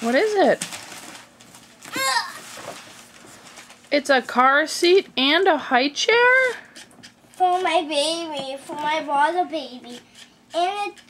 What is it? It's a car seat and a high chair? For my baby, for my water baby. And it,